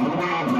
Wow.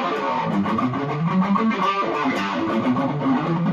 Thank you.